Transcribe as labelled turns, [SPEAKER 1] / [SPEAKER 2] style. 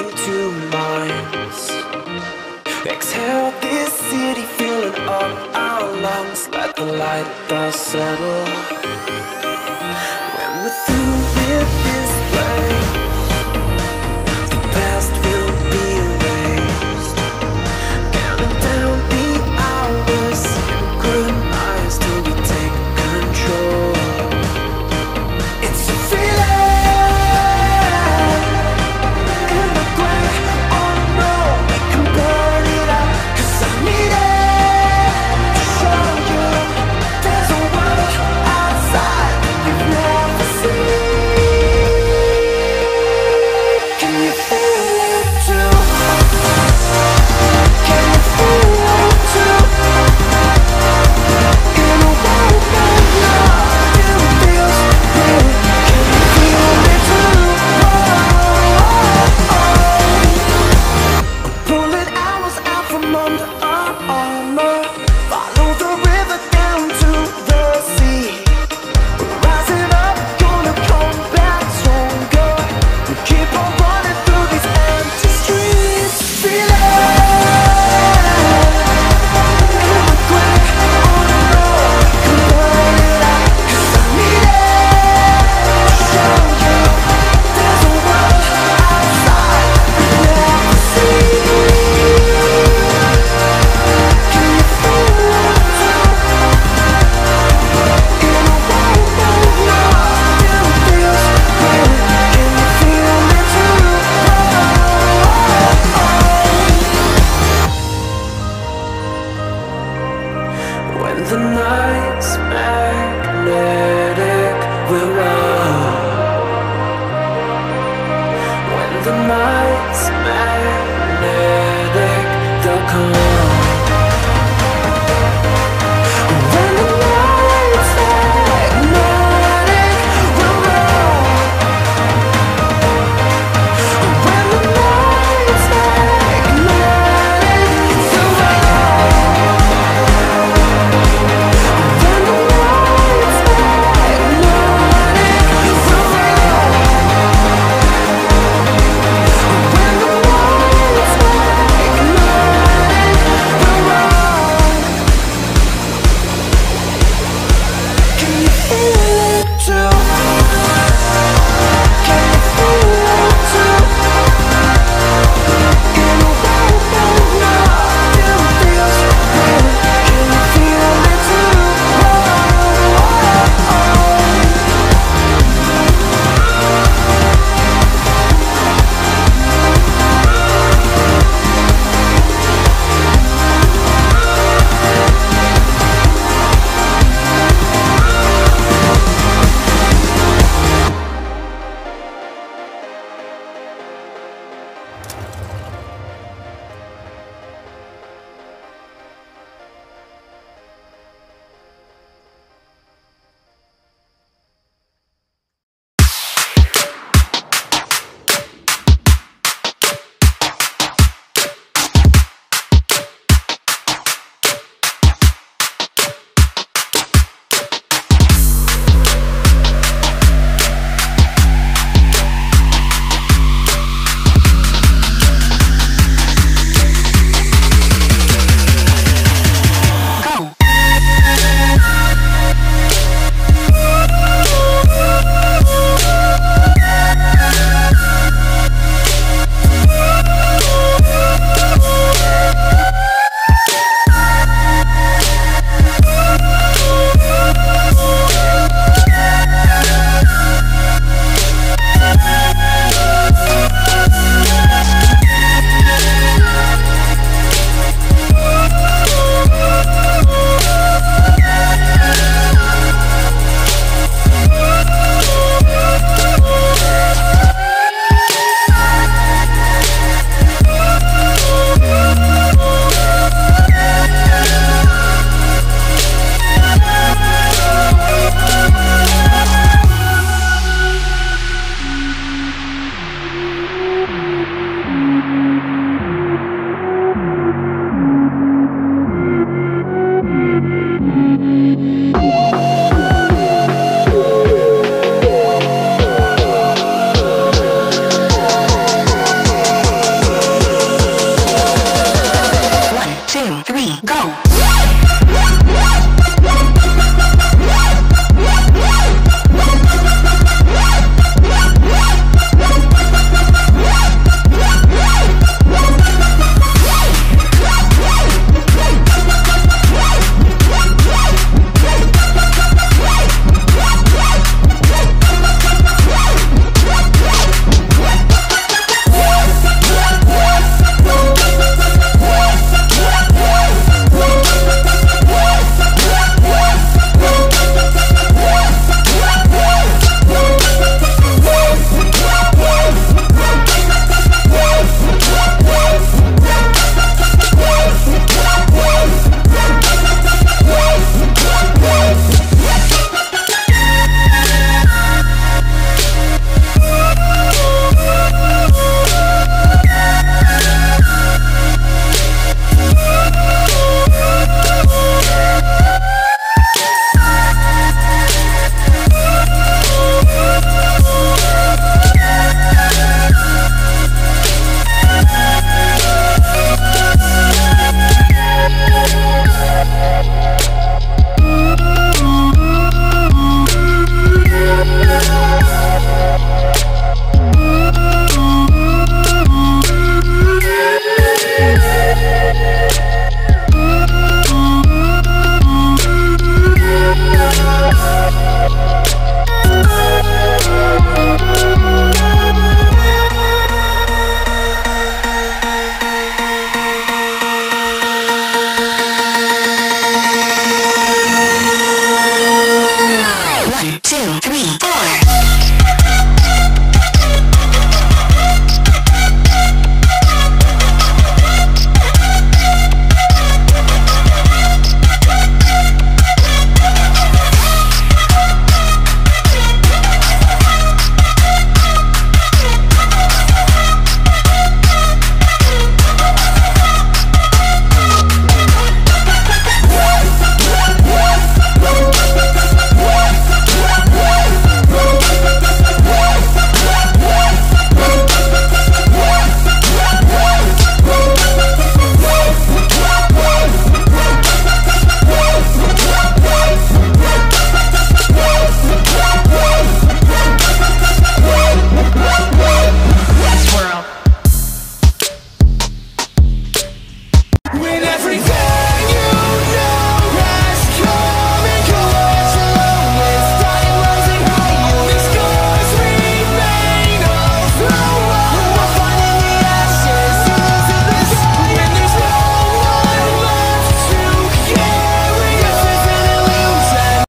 [SPEAKER 1] Into minds. Exhale this city, filling up our lungs. Let the light dust settle. When we're through.